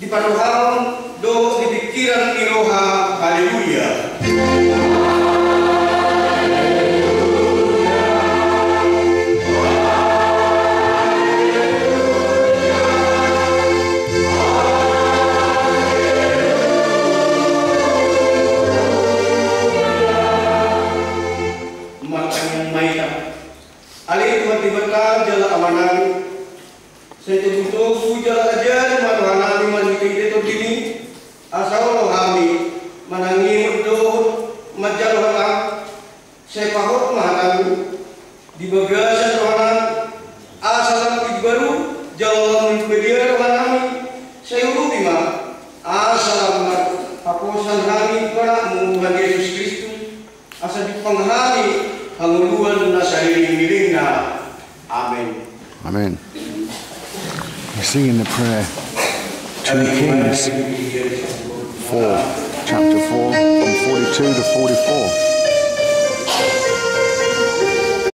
di paruhang, do di pikiran iroha, haleluya. makanya maita. Ali tuan tiba jala amanan. Saya butuh su jala aja mana ni man kita itu dini. Asal lo kami manangi do majal. Saya pahut mahalan di bagasan rohanan asal baru jalan media rohanan saya uruti mah asal paposan kami pada menguhan Yesus Kristus asa dipanghani hanguluan na sa hilingilingna. Amen. Amen. We're singing the prayer, 2 Kings 4, chapter 4, from 42 to 44.